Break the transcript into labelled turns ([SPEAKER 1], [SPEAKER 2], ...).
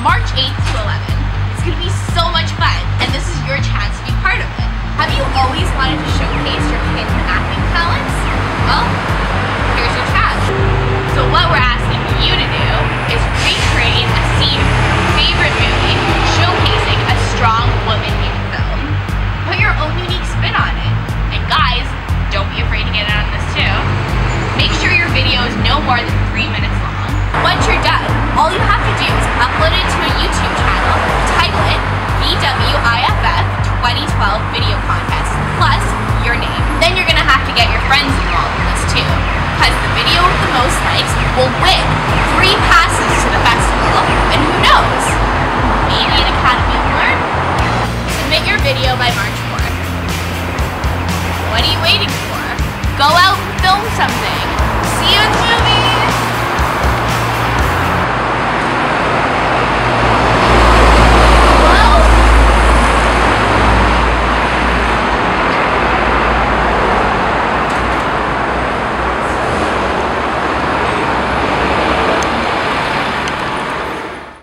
[SPEAKER 1] March 8th to 11. It's gonna be so much fun, and this is your chance to be part of it. Have you always wanted to showcase your hidden acting talents? Well, here's your chance. So what we're asking all you have to do is upload it to a YouTube channel, title it VWIFF 2012 Video Contest, plus your name. Then you're going to have to get your friends involved in this too, because the video with the most likes will win three passes to the festival, and who knows, maybe an Academy Award? Submit your video by March